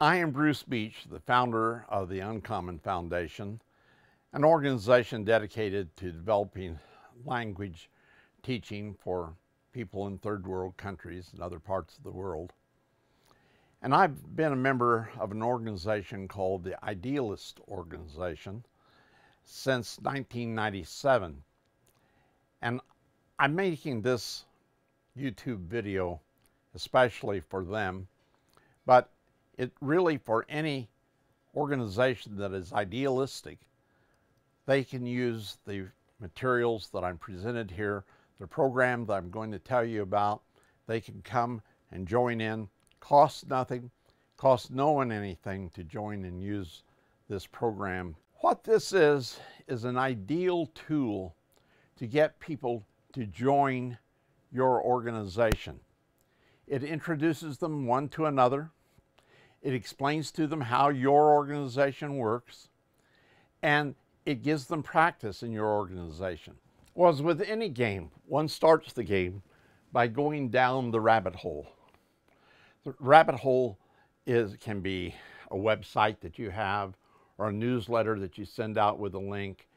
I am Bruce Beach, the founder of the Uncommon Foundation, an organization dedicated to developing language teaching for people in third world countries and other parts of the world. And I've been a member of an organization called the Idealist Organization since 1997. And I'm making this YouTube video especially for them, but it really for any organization that is idealistic, they can use the materials that I'm presented here, the program that I'm going to tell you about. They can come and join in. Costs nothing, costs no one anything to join and use this program. What this is, is an ideal tool to get people to join your organization. It introduces them one to another. It explains to them how your organization works. And it gives them practice in your organization. Well, as with any game, one starts the game by going down the rabbit hole. The rabbit hole is can be a website that you have or a newsletter that you send out with a link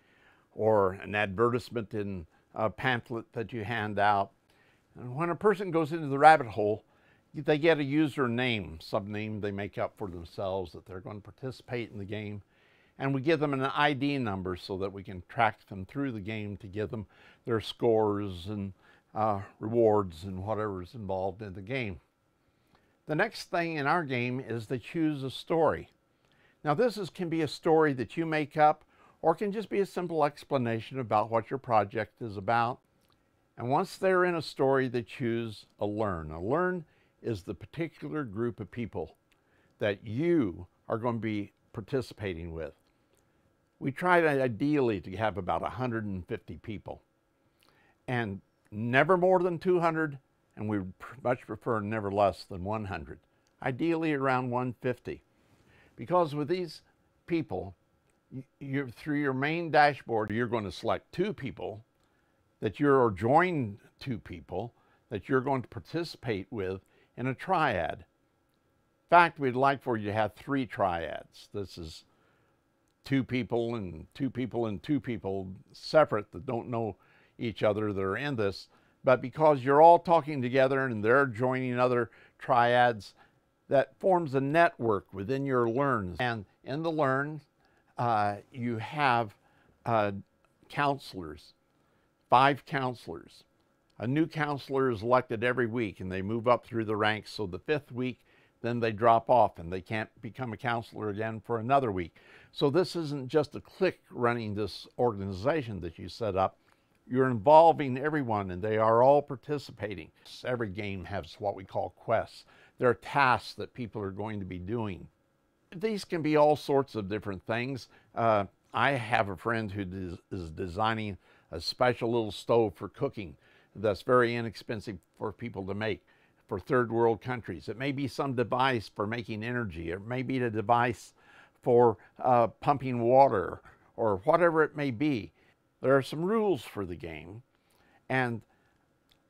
or an advertisement in a pamphlet that you hand out and when a person goes into the rabbit hole, they get a username, some name they make up for themselves that they're going to participate in the game. And we give them an ID number so that we can track them through the game to give them their scores and uh, rewards and whatever is involved in the game. The next thing in our game is to choose a story. Now this is, can be a story that you make up or can just be a simple explanation about what your project is about. And once they're in a story, they choose a learn. A learn is the particular group of people that you are going to be participating with. We try to ideally to have about 150 people and never more than 200 and we much prefer never less than 100. Ideally around 150 because with these people, you, through your main dashboard, you're going to select two people that you're joined two people that you're going to participate with in a triad. In fact, we'd like for you to have three triads. This is two people and two people and two people separate that don't know each other that are in this. But because you're all talking together and they're joining other triads, that forms a network within your learns. And in the learn, uh, you have uh, counselors five counselors. A new counselor is elected every week and they move up through the ranks. So the fifth week, then they drop off and they can't become a counselor again for another week. So this isn't just a clique running this organization that you set up. You're involving everyone and they are all participating. Every game has what we call quests. There are tasks that people are going to be doing. These can be all sorts of different things. Uh, I have a friend who is designing a special little stove for cooking that's very inexpensive for people to make for third world countries. It may be some device for making energy. It may be a device for uh, pumping water or whatever it may be. There are some rules for the game and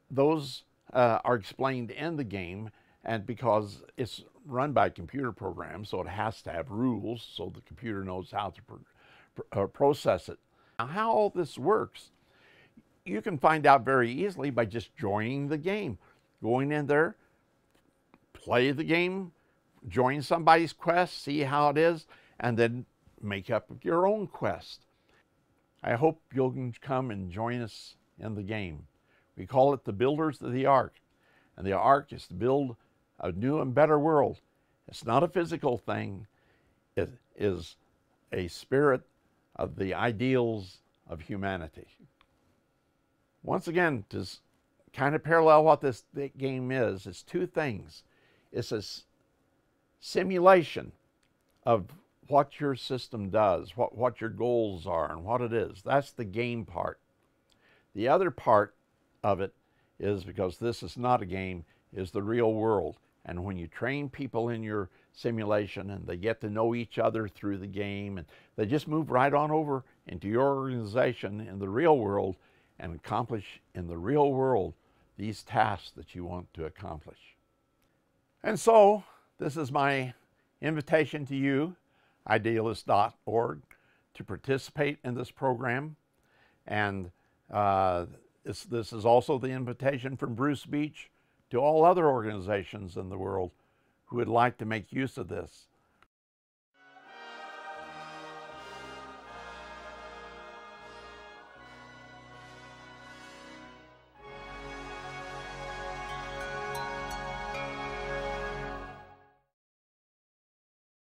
those uh, are explained in the game and because it's run by computer program so it has to have rules so the computer knows how to uh, process it. Now, how all this works, you can find out very easily by just joining the game. Going in there, play the game, join somebody's quest, see how it is, and then make up your own quest. I hope you'll come and join us in the game. We call it the Builders of the Ark. And the Ark is to build a new and better world. It's not a physical thing. It is a spirit of the ideals of humanity. Once again, to kind of parallel what this game is, it's two things. It's a simulation of what your system does, what, what your goals are, and what it is. That's the game part. The other part of it is because this is not a game, is the real world. And when you train people in your simulation and they get to know each other through the game and they just move right on over into your organization in the real world and accomplish in the real world these tasks that you want to accomplish. And so this is my Invitation to you, idealist.org, to participate in this program. And uh, this, this is also the invitation from Bruce Beach to all other organizations in the world who would like to make use of this.